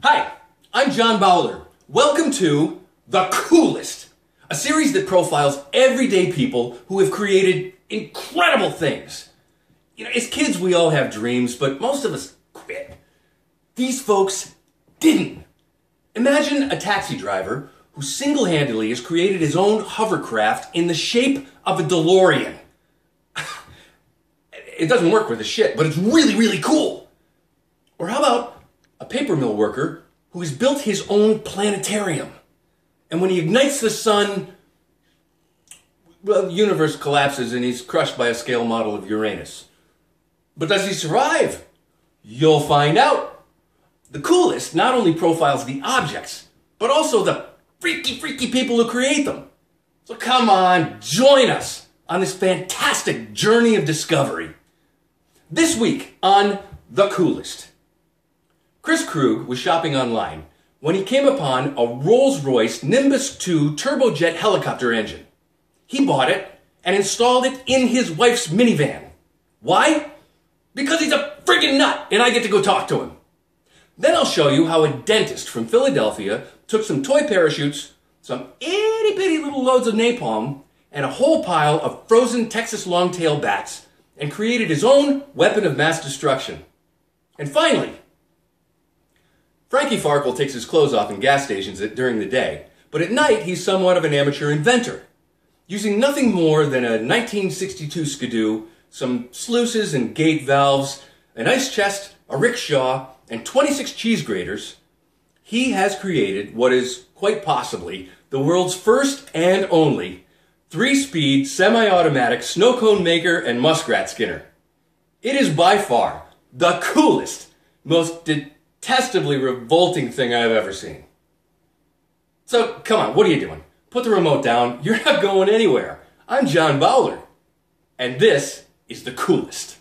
Hi, I'm John Bowler. Welcome to The Coolest, a series that profiles everyday people who have created incredible things. You know, as kids, we all have dreams, but most of us quit. These folks didn't. Imagine a taxi driver who single handedly has created his own hovercraft in the shape of a DeLorean. it doesn't work with a shit, but it's really, really cool. Or how about paper mill worker who has built his own planetarium? And when he ignites the sun, well, the universe collapses and he's crushed by a scale model of Uranus. But does he survive? You'll find out. The coolest not only profiles the objects, but also the freaky, freaky people who create them. So come on, join us on this fantastic journey of discovery. This week on The Coolest. Chris Krug was shopping online when he came upon a Rolls-Royce Nimbus 2 turbojet helicopter engine. He bought it and installed it in his wife's minivan. Why? Because he's a friggin' nut and I get to go talk to him. Then I'll show you how a dentist from Philadelphia took some toy parachutes, some itty bitty little loads of napalm, and a whole pile of frozen Texas longtail bats and created his own weapon of mass destruction. And finally, Frankie Farkle takes his clothes off in gas stations during the day, but at night he's somewhat of an amateur inventor. Using nothing more than a 1962 Skidoo, some sluices and gate valves, an ice chest, a rickshaw, and 26 cheese graters, he has created what is quite possibly the world's first and only three-speed semi-automatic snow cone maker and muskrat skinner. It is by far the coolest, most detestably revolting thing I've ever seen. So, come on, what are you doing? Put the remote down. You're not going anywhere. I'm John Bowler. And this is the coolest.